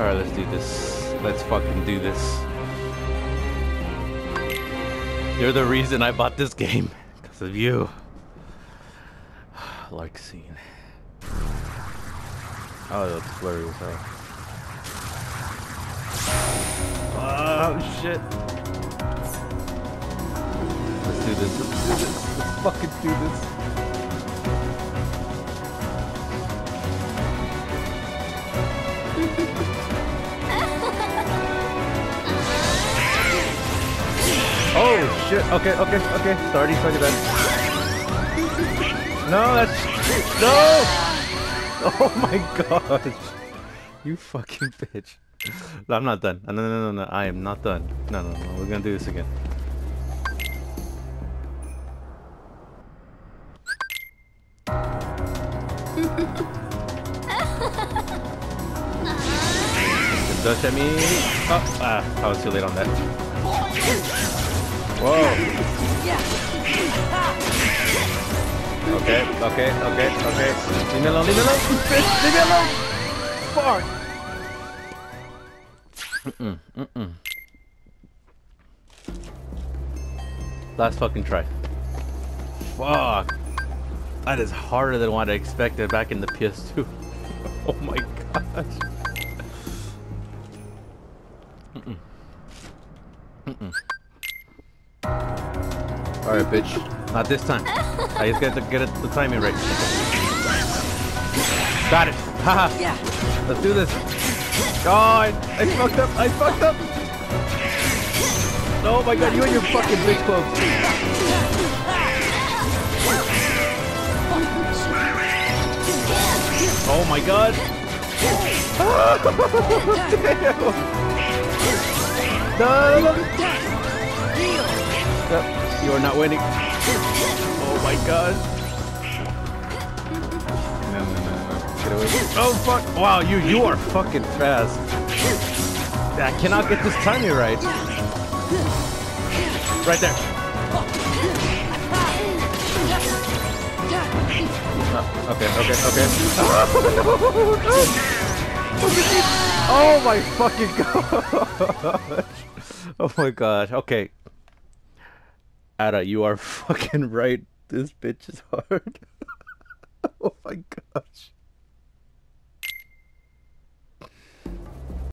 Alright, let's do this. Let's fucking do this. You're the reason I bought this game. Because of you. like scene. Oh, that's blurry as hell. Oh, shit. Let's do this. Let's do this. Let's fucking do this. Oh shit! Okay, okay, okay. Starting, starting that. No, that's no. Oh my gosh! You fucking bitch. No, I'm not done. No, no, no, no, no. I am not done. No, no, no. We're gonna do this again. Don't at me. Oh, ah, I was too late on that. Whoa. Okay, okay, okay, okay. Leave me alone, leave me alone, bitch, leave me alone. Fuck. Mm-mm, mm-mm. Last fucking try. Fuck. That is harder than what I expected back in the PS2. oh my gosh. Mm-mm. Mm-mm. Alright, bitch. Not this time. I just got to get it, the timing right. Got it. Haha. Yeah. Let's do this. Oh, god, I fucked up. I fucked up. Oh my god, you and your fucking bitch clothes. Oh my god. Damn. No. Yep, you are not winning. Oh my god. No, no, no, no. Get away. Oh fuck! Wow, you you are fucking fast. I cannot get this timing right. Right there. Oh, okay, okay, okay. Oh my fucking god! Oh my god. Okay. Ada, you are fucking right. This bitch is hard. oh my gosh.